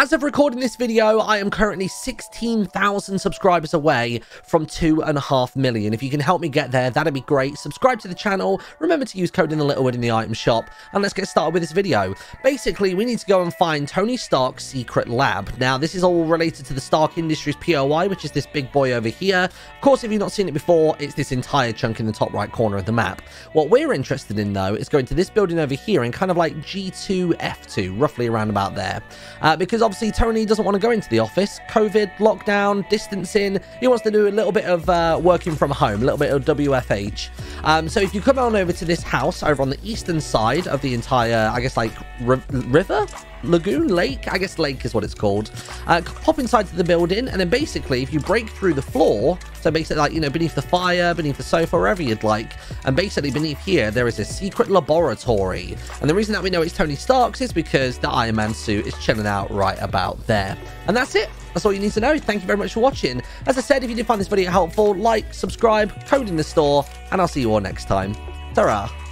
As of recording this video, I am currently 16,000 subscribers away from 2.5 million. If you can help me get there, that'd be great. Subscribe to the channel, remember to use code in the little wood in the item shop, and let's get started with this video. Basically, we need to go and find Tony Stark's secret lab. Now, this is all related to the Stark Industries POI, which is this big boy over here. Of course, if you've not seen it before, it's this entire chunk in the top right corner of the map. What we're interested in, though, is going to this building over here and kind of like G2, F2, roughly around about there. Uh, because obviously Tony doesn't want to go into the office. COVID, lockdown, distancing. He wants to do a little bit of uh, working from home, a little bit of WFH. Um, so if you come on over to this house over on the eastern side of the entire, I guess, like river, lagoon, lake, I guess lake is what it's called. Uh, pop inside to the building, and then basically, if you break through the floor, so basically, like, you know, beneath the fire, beneath the sofa, wherever you'd like, and basically beneath here, there is a secret laboratory. And the reason that we know it's Tony Stark's is because the Iron Man suit is chilling out right about there. And that's it. That's all you need to know. Thank you very much for watching. As I said, if you did find this video helpful, like, subscribe, code in the store, and I'll see you all next time. ta -ra.